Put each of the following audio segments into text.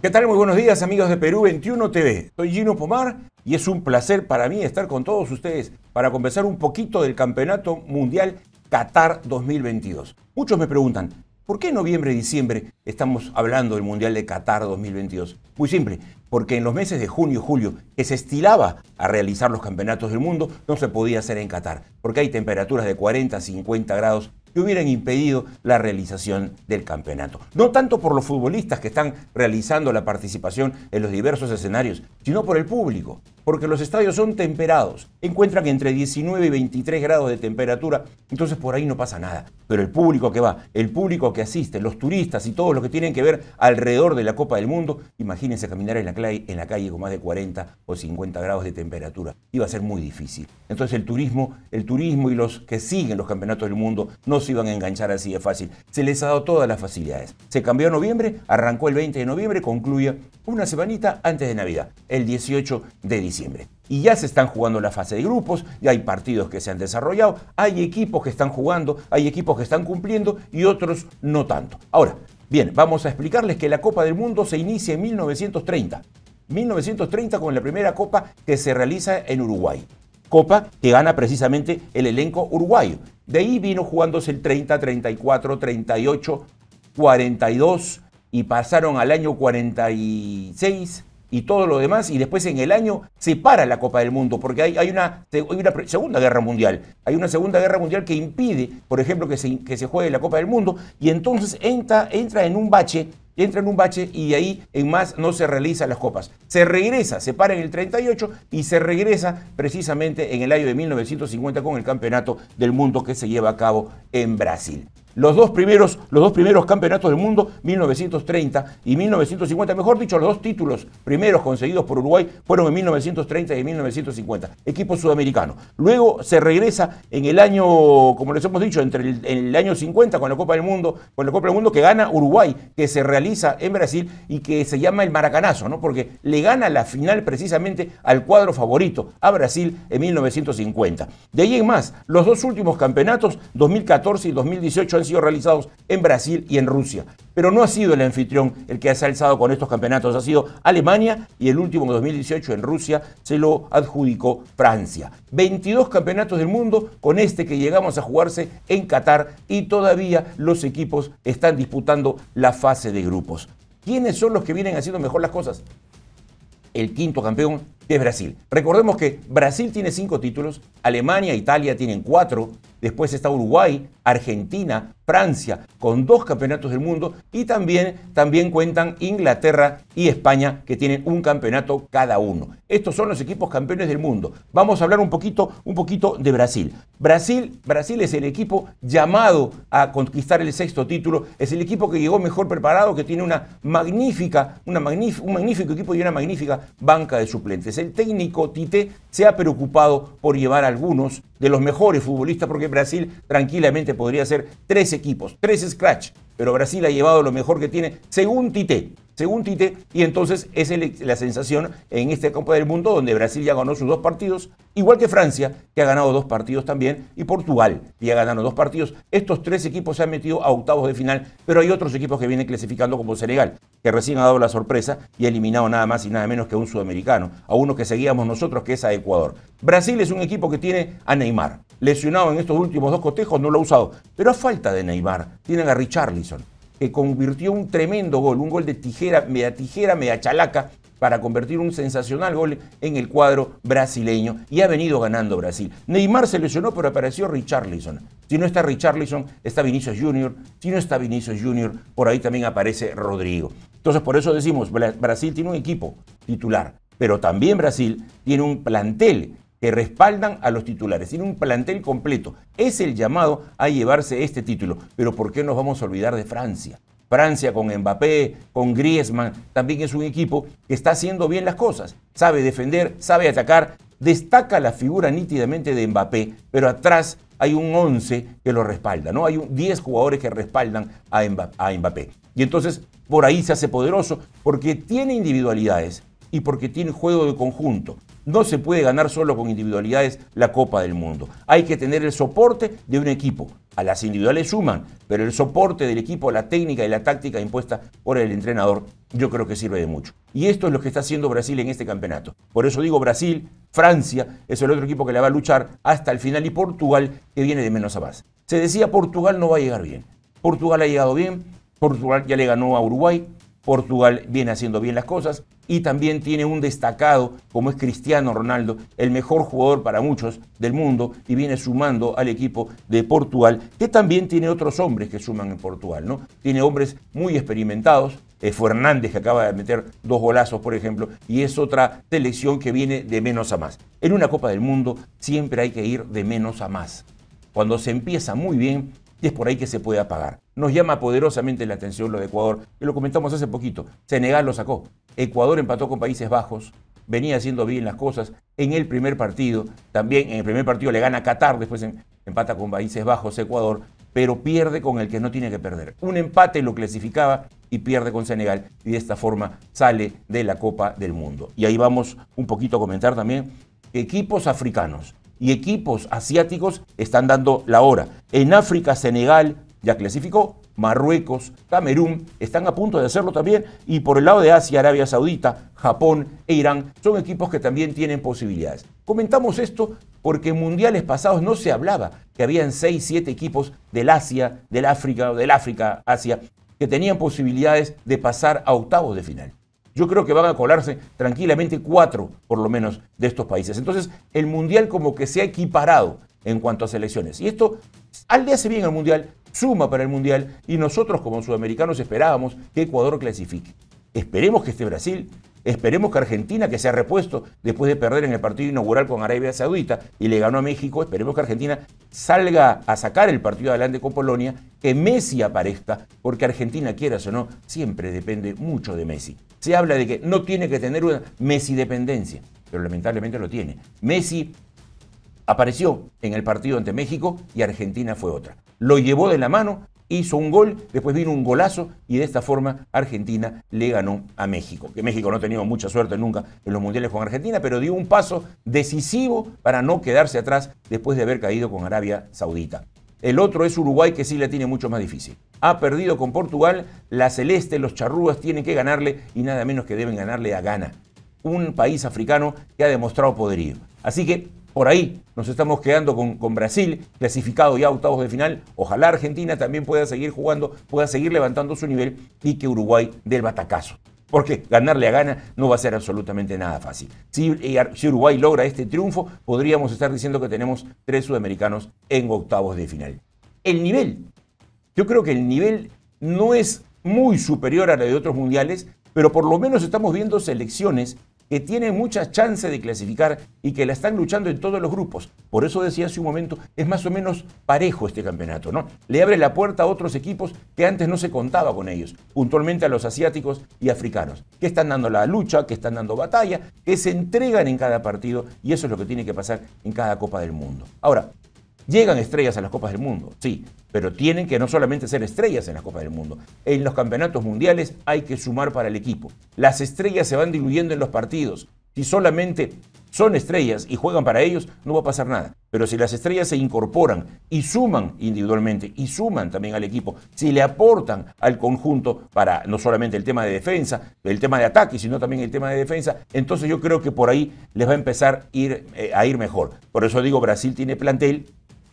¿Qué tal? Muy buenos días amigos de Perú 21 TV. Soy Gino Pomar y es un placer para mí estar con todos ustedes para conversar un poquito del Campeonato Mundial Qatar 2022. Muchos me preguntan, ¿por qué en noviembre y diciembre estamos hablando del Mundial de Qatar 2022? Muy simple, porque en los meses de junio y julio, que se estilaba a realizar los campeonatos del mundo, no se podía hacer en Qatar, porque hay temperaturas de 40 50 grados que hubieran impedido la realización del campeonato. No tanto por los futbolistas que están realizando la participación en los diversos escenarios, sino por el público, porque los estadios son temperados, encuentran entre 19 y 23 grados de temperatura, entonces por ahí no pasa nada. Pero el público que va, el público que asiste, los turistas y todos los que tienen que ver alrededor de la Copa del Mundo, imagínense caminar en la, calle, en la calle con más de 40 o 50 grados de temperatura. Iba a ser muy difícil. Entonces el turismo, el turismo y los que siguen los campeonatos del mundo no se iban a enganchar así de fácil. Se les ha dado todas las facilidades. Se cambió a noviembre, arrancó el 20 de noviembre, concluye una semanita antes de Navidad, el 18 de diciembre. Y ya se están jugando la fase de grupos, ya hay partidos que se han desarrollado, hay equipos que están jugando, hay equipos que están cumpliendo y otros no tanto. Ahora, bien, vamos a explicarles que la Copa del Mundo se inicia en 1930. 1930 con la primera Copa que se realiza en Uruguay. Copa que gana precisamente el elenco uruguayo. De ahí vino jugándose el 30, 34, 38, 42 y pasaron al año 46 y todo lo demás, y después en el año se para la Copa del Mundo, porque hay, hay, una, una, Segunda Guerra Mundial. Hay una Segunda Guerra Mundial que impide, por ejemplo, que se, que se juegue la Copa del Mundo, y entonces entra, entra en un bache entra en un bache y de ahí en más no se realizan las copas. Se regresa, se para en el 38 y se regresa precisamente en el año de 1950 con el campeonato del mundo que se lleva a cabo en Brasil. Los dos, primeros, los dos primeros campeonatos del mundo, 1930 y 1950, mejor dicho, los dos títulos primeros conseguidos por Uruguay fueron en 1930 y 1950, equipo sudamericano. Luego se regresa en el año, como les hemos dicho, entre el, el, año 50 con la Copa del Mundo, con la Copa del Mundo que gana Uruguay, que se realiza en Brasil y que se llama el Maracanazo, ¿no? Porque le gana la final precisamente al cuadro favorito, a Brasil en 1950. De ahí en más, los dos últimos campeonatos, 2014 y 2018, han sido realizados en Brasil y en Rusia. Pero no ha sido el anfitrión el que ha alzado con estos campeonatos, ha sido Alemania y el último en 2018 en Rusia se lo adjudicó Francia. 22 campeonatos del mundo con este que llegamos a jugarse en Qatar y todavía los equipos están disputando la fase de grupos. ¿Quiénes son los que vienen haciendo mejor las cosas? El quinto campeón es Brasil. Recordemos que Brasil tiene cinco títulos, Alemania, Italia tienen cuatro, después está Uruguay, Argentina, Francia, con dos campeonatos del mundo y también, también cuentan Inglaterra y España, que tienen un campeonato cada uno. Estos son los equipos campeones del mundo. Vamos a hablar un poquito, un poquito de Brasil. Brasil. Brasil es el equipo llamado a conquistar el sexto título, es el equipo que llegó mejor preparado, que tiene una magnífica, una un magnífico equipo y una magnífica banca de suplentes el técnico Tite se ha preocupado por llevar algunos de los mejores futbolistas, porque Brasil tranquilamente podría ser tres equipos, tres scratch, pero Brasil ha llevado lo mejor que tiene, según Tite según Tite, y entonces es la sensación en este Copa del Mundo donde Brasil ya ganó sus dos partidos, igual que Francia, que ha ganado dos partidos también, y Portugal, que ya ganaron dos partidos. Estos tres equipos se han metido a octavos de final, pero hay otros equipos que vienen clasificando como Senegal, que recién ha dado la sorpresa y ha eliminado nada más y nada menos que a un sudamericano, a uno que seguíamos nosotros, que es a Ecuador. Brasil es un equipo que tiene a Neymar, lesionado en estos últimos dos cotejos, no lo ha usado, pero a falta de Neymar, tienen a Richarlison que convirtió un tremendo gol, un gol de tijera, media tijera, media chalaca, para convertir un sensacional gol en el cuadro brasileño y ha venido ganando Brasil. Neymar se lesionó, pero apareció Richarlison. Si no está Richarlison, está Vinicius Junior. Si no está Vinicius Junior, por ahí también aparece Rodrigo. Entonces, por eso decimos, Brasil tiene un equipo titular, pero también Brasil tiene un plantel que respaldan a los titulares. Tiene un plantel completo. Es el llamado a llevarse este título. Pero ¿por qué nos vamos a olvidar de Francia? Francia con Mbappé, con Griezmann, también es un equipo que está haciendo bien las cosas. Sabe defender, sabe atacar. Destaca la figura nítidamente de Mbappé, pero atrás hay un 11 que lo respalda, ¿no? Hay 10 jugadores que respaldan a Mbappé. Y entonces por ahí se hace poderoso porque tiene individualidades y porque tiene juego de conjunto. No se puede ganar solo con individualidades la Copa del Mundo. Hay que tener el soporte de un equipo. a las individuales suman, pero el soporte del equipo, la técnica y la táctica impuesta por el entrenador, yo creo que sirve de mucho. Y esto es lo que está haciendo Brasil en este campeonato. Por eso digo Brasil, Francia es el otro equipo que le va a luchar hasta el final y Portugal que viene de menos a más. Se decía Portugal no va a llegar bien. Portugal ha llegado bien, Portugal ya le ganó a Uruguay, Portugal viene haciendo bien las cosas y también tiene un destacado como es Cristiano Ronaldo, el mejor jugador para muchos del mundo y viene sumando al equipo de Portugal, que también tiene otros hombres que suman en Portugal, ¿no? Tiene hombres muy experimentados, eh, Fernández que acaba de meter dos golazos, por ejemplo, y es otra selección que viene de menos a más. En una Copa del Mundo siempre hay que ir de menos a más. Cuando se empieza muy bien, es por ahí que se puede apagar. Nos llama poderosamente la atención lo de Ecuador, que lo comentamos hace poquito. Senegal lo sacó. Ecuador empató con Países Bajos, venía haciendo bien las cosas en el primer partido. También en el primer partido le gana Qatar, después empata con Países Bajos Ecuador, pero pierde con el que no tiene que perder. Un empate lo clasificaba y pierde con Senegal y de esta forma sale de la Copa del Mundo. Y ahí vamos un poquito a comentar también equipos africanos y equipos asiáticos están dando la hora. En África, Senegal ya clasificó, Marruecos, Camerún están a punto de hacerlo también y por el lado de Asia, Arabia Saudita, Japón e Irán son equipos que también tienen posibilidades. Comentamos esto porque en mundiales pasados no se hablaba que habían 6, 7 equipos del Asia, del África o del África, Asia, que tenían posibilidades de pasar a octavos de final. Yo creo que van a colarse tranquilamente cuatro, por lo menos, de estos países. Entonces, el Mundial como que se ha equiparado en cuanto a selecciones. Y esto, al día hace bien el Mundial, suma para el Mundial, y nosotros como sudamericanos esperábamos que Ecuador clasifique. Esperemos que esté Brasil, Esperemos que Argentina, que se ha repuesto después de perder en el partido inaugural con Arabia Saudita y le ganó a México, esperemos que Argentina salga a sacar el partido adelante con Polonia, que Messi aparezca, porque Argentina, quieras o no, siempre depende mucho de Messi. Se habla de que no tiene que tener una Messi dependencia, pero lamentablemente lo tiene. Messi apareció en el partido ante México y Argentina fue otra. Lo llevó de la mano hizo un gol, después vino un golazo y de esta forma Argentina le ganó a México. Que México no ha tenido mucha suerte nunca en los mundiales con Argentina, pero dio un paso decisivo para no quedarse atrás después de haber caído con Arabia Saudita. El otro es Uruguay, que sí la tiene mucho más difícil. Ha perdido con Portugal, la Celeste, los charrúas tienen que ganarle y nada menos que deben ganarle a Ghana, un país africano que ha demostrado poderío. Así que por ahí nos estamos quedando con, Brasil, clasificado ya a octavos de final. Ojalá Argentina también pueda seguir jugando, pueda seguir levantando su nivel y que Uruguay dé el batacazo. Porque ganarle a Ghana no va a ser absolutamente nada fácil. Si, si, Uruguay logra este triunfo, podríamos estar diciendo que tenemos tres sudamericanos en octavos de final. El nivel, yo creo que el nivel no es muy superior a la de otros mundiales, pero por lo menos estamos viendo selecciones que tienen muchas chances de clasificar y que la están luchando en todos los grupos. Por eso decía hace un momento, es más o menos parejo este campeonato, ¿no? Le abre la puerta a otros equipos que antes no se contaba con ellos, puntualmente a los asiáticos y africanos, que están dando la lucha, que están dando batalla, que se entregan en cada partido y eso es lo que tiene que pasar en cada Copa del Mundo. Ahora, Llegan estrellas a las Copas del Mundo, sí, pero tienen que no solamente ser estrellas en las Copas del Mundo. En los campeonatos mundiales hay que sumar para el equipo. Las estrellas se van diluyendo en los partidos. Si solamente son estrellas y juegan para ellos, no va a pasar nada. Pero si las estrellas se incorporan y suman individualmente y suman también al equipo, si le aportan al conjunto para no solamente el tema de defensa, el tema de ataque, sino también el tema de defensa, entonces yo creo que por ahí les va a empezar ir, eh, a ir mejor. Por eso digo, Brasil tiene plantel,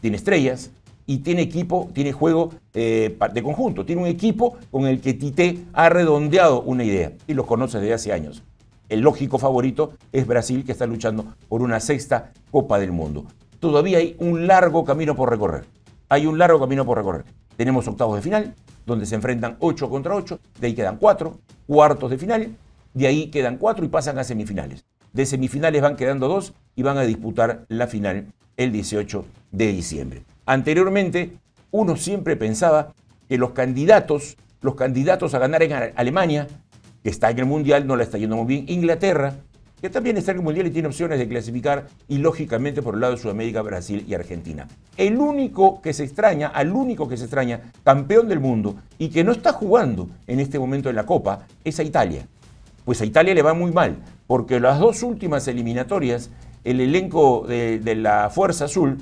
tiene estrellas y tiene equipo, tiene juego eh, de conjunto, tiene un equipo con el que Tite ha redondeado una idea y los conoce desde hace años. El lógico favorito es Brasil, que está luchando por una sexta Copa del Mundo. Todavía hay un largo camino por recorrer. Hay un largo camino por recorrer. Tenemos octavos de final, donde se enfrentan 8 contra 8, de ahí quedan 4, cuartos de final, de ahí quedan 4 y pasan a semifinales. De semifinales van quedando 2 y van a disputar la final el 18 de diciembre. Anteriormente, uno siempre pensaba que los candidatos, los candidatos a ganar en Alemania, que está en el Mundial, no la está yendo muy bien, Inglaterra, que también está en el Mundial y tiene opciones de clasificar, y lógicamente por el lado de Sudamérica, Brasil y Argentina. El único que se extraña, al único que se extraña, campeón del mundo, y que no está jugando en este momento en la Copa, es a Italia. Pues a Italia le va muy mal, porque las dos últimas eliminatorias el elenco de, la Fuerza Azul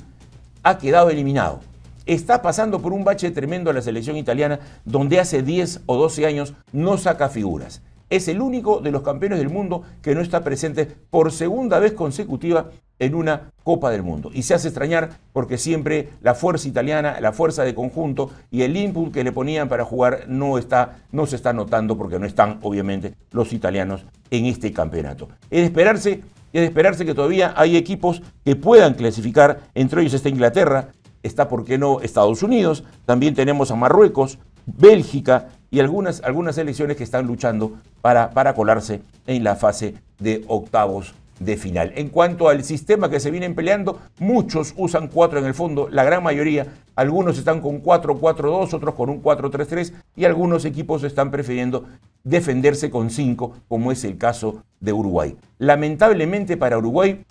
ha quedado eliminado. está pasando por un bache tremendo a la selección italiana, donde hace 10 o 12 años no saca figuras. Es el único de los campeones del mundo que no está presente por segunda vez consecutiva en una Copa del Mundo. Y se hace extrañar porque siempre la fuerza italiana, la fuerza de conjunto y el input que le ponían para jugar no, está, no se está notando porque no están, obviamente, los italianos en este campeonato. Es de esperarse, es de esperarse que todavía hay equipos que puedan clasificar, entre ellos está Inglaterra, está, ¿por qué no?, Estados Unidos, también tenemos a Marruecos, Bélgica y algunas, algunas selecciones que están luchando para, para colarse en la fase de octavos de final. En cuanto al sistema que se vienen peleando, muchos usan 4 en el fondo, la gran mayoría, algunos están con 4-4-2, otros con un 4-3-3 y algunos equipos están prefiriendo defenderse con 5, como es el caso de Uruguay. Lamentablemente para Uruguay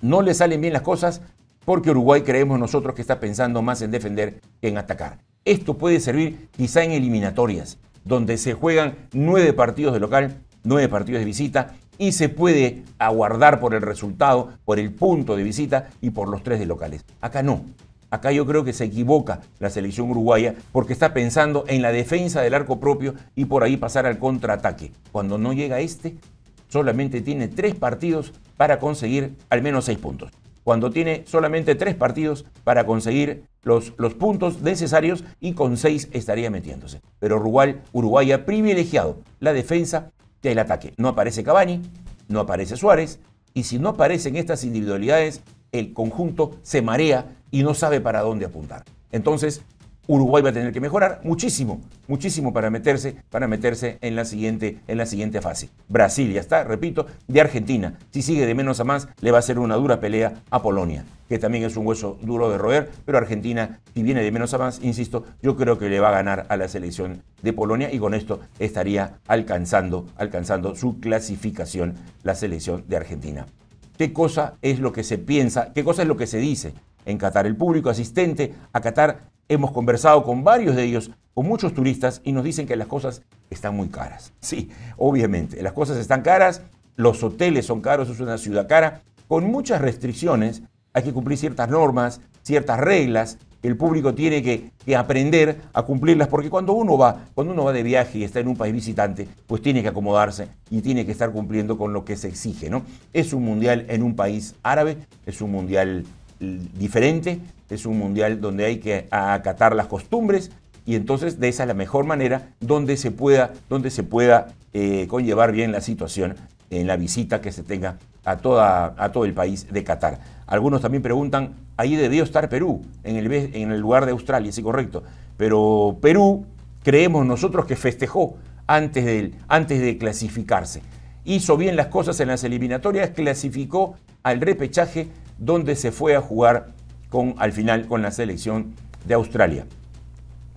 no le salen bien las cosas porque Uruguay creemos nosotros que está pensando más en defender que en atacar. Esto puede servir quizá en eliminatorias, donde se juegan nueve partidos de local, nueve partidos de visita y se puede aguardar por el resultado, por el punto de visita y por los tres de locales. Acá no. Acá yo creo que se equivoca la selección uruguaya porque está pensando en la defensa del arco propio y por ahí pasar al contraataque. Cuando no llega este, solamente tiene tres partidos para conseguir al menos seis puntos. Cuando tiene solamente tres partidos para conseguir los, puntos necesarios y con seis estaría metiéndose. Pero Uruguay, ha privilegiado la defensa el ataque. No aparece Cavani, no aparece Suárez, y si no aparecen estas individualidades, el conjunto se marea y no sabe para dónde apuntar. Entonces, Uruguay va a tener que mejorar muchísimo, muchísimo para meterse, para meterse en la siguiente, en la siguiente fase. Brasil ya está, repito, de Argentina. Si sigue de menos a más, le va a hacer una dura pelea a Polonia, que también es un hueso duro de roer, pero Argentina, si viene de menos a más, insisto, yo creo que le va a ganar a la selección de Polonia y con esto estaría alcanzando, alcanzando su clasificación la selección de Argentina. ¿Qué cosa es lo que se piensa? ¿Qué cosa es lo que se dice? En Qatar, el público asistente a Qatar Hemos conversado con varios de ellos, con muchos turistas, y nos dicen que las cosas están muy caras. Sí, obviamente, las cosas están caras, los hoteles son caros, es una ciudad cara, con muchas restricciones, hay que cumplir ciertas normas, ciertas reglas, el público tiene que, aprender a cumplirlas, porque cuando uno va, cuando uno va de viaje y está en un país visitante, pues tiene que acomodarse y tiene que estar cumpliendo con lo que se exige, ¿no? Es un mundial en un país árabe, es un mundial diferente, es un mundial donde hay que acatar las costumbres y entonces de esa es la mejor manera donde se pueda, donde se pueda eh, conllevar bien la situación en la visita que se tenga a, toda, a todo el país de Qatar. Algunos también preguntan, ahí debió estar Perú, en el, en el lugar de Australia, sí, correcto. Pero Perú, creemos nosotros que festejó antes antes de clasificarse. Hizo bien las cosas en las eliminatorias, clasificó al repechaje donde se fue a jugar con, al final con la selección de Australia.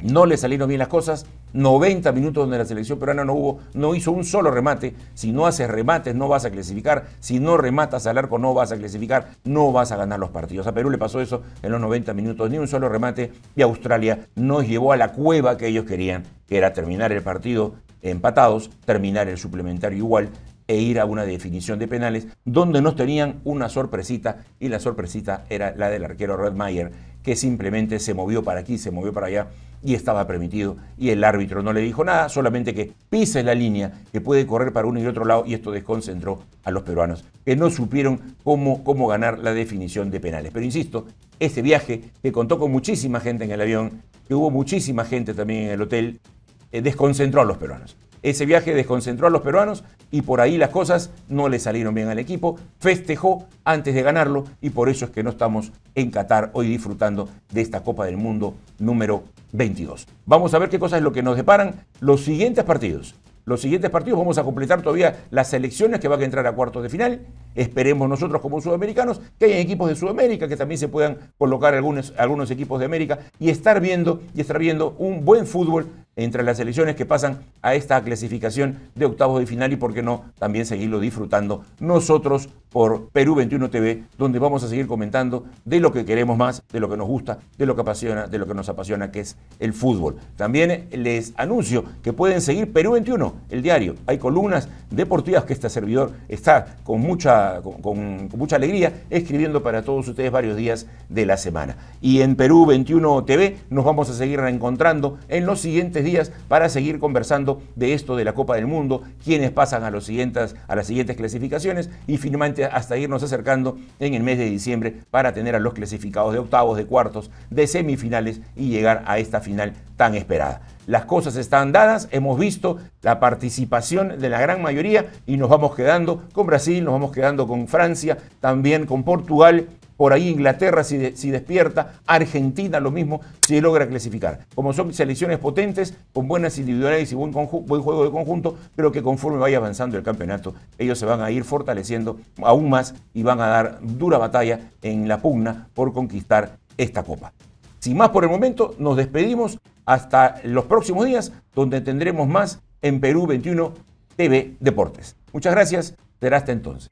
No le salieron bien las cosas, 90 minutos donde la selección peruana no hubo, no hizo un solo remate. Si no haces remates no vas a clasificar, si no rematas al arco no vas a clasificar, no vas a ganar los partidos. A Perú le pasó eso en los 90 minutos, ni un solo remate y Australia nos llevó a la cueva que ellos querían, que era terminar el partido empatados, terminar el suplementario igual e ir a una definición de penales donde nos tenían una sorpresita y la sorpresita era la del arquero Redmayer que simplemente se movió para aquí, se movió para allá y estaba permitido y el árbitro no le dijo nada, solamente que pise la línea, que puede correr para uno y otro lado y esto desconcentró a los peruanos que no supieron cómo, cómo ganar la definición de penales. Pero insisto, este viaje que contó con muchísima gente en el avión, que hubo muchísima gente también en el hotel, eh, desconcentró a los peruanos. Ese viaje desconcentró a los peruanos y por ahí las cosas no le salieron bien al equipo. Festejó antes de ganarlo y por eso es que no estamos en Qatar hoy disfrutando de esta Copa del Mundo número 22. Vamos a ver qué cosas es lo que nos deparan los siguientes partidos. Los siguientes partidos vamos a completar todavía las selecciones que van a entrar a cuartos de final. Esperemos nosotros como sudamericanos que haya equipos de Sudamérica que también se puedan colocar algunos, algunos equipos de América y estar viendo y estar viendo un buen fútbol entre las selecciones que pasan a esta clasificación de octavos de final y por qué no también seguirlo disfrutando nosotros por Perú 21 TV, donde vamos a seguir comentando de lo que queremos más, de lo que nos gusta, de lo que apasiona, de lo que nos apasiona, que es el fútbol. También les anuncio que pueden seguir Perú 21, el diario. Hay columnas deportivas que este servidor está con mucha, con, mucha alegría escribiendo para todos ustedes varios días de la semana. Y en Perú 21 TV nos vamos a seguir reencontrando en los siguientes días para seguir conversando de esto de la Copa del Mundo, quienes pasan a, los siguientes, a las siguientes clasificaciones y finalmente hasta irnos acercando en el mes de diciembre para tener a los clasificados de octavos, de cuartos, de semifinales y llegar a esta final tan esperada. Las cosas están dadas, hemos visto la participación de la gran mayoría y nos vamos quedando con Brasil, nos vamos quedando con Francia, también con Portugal por ahí Inglaterra si, despierta, Argentina lo mismo si logra clasificar. Como son selecciones potentes, con buenas individualidades y buen, juego de conjunto, creo que conforme vaya avanzando el campeonato, ellos se van a ir fortaleciendo aún más y van a dar dura batalla en la pugna por conquistar esta copa. Sin más por el momento, nos despedimos hasta los próximos días, donde tendremos más en Perú 21 TV Deportes. Muchas gracias, será hasta entonces.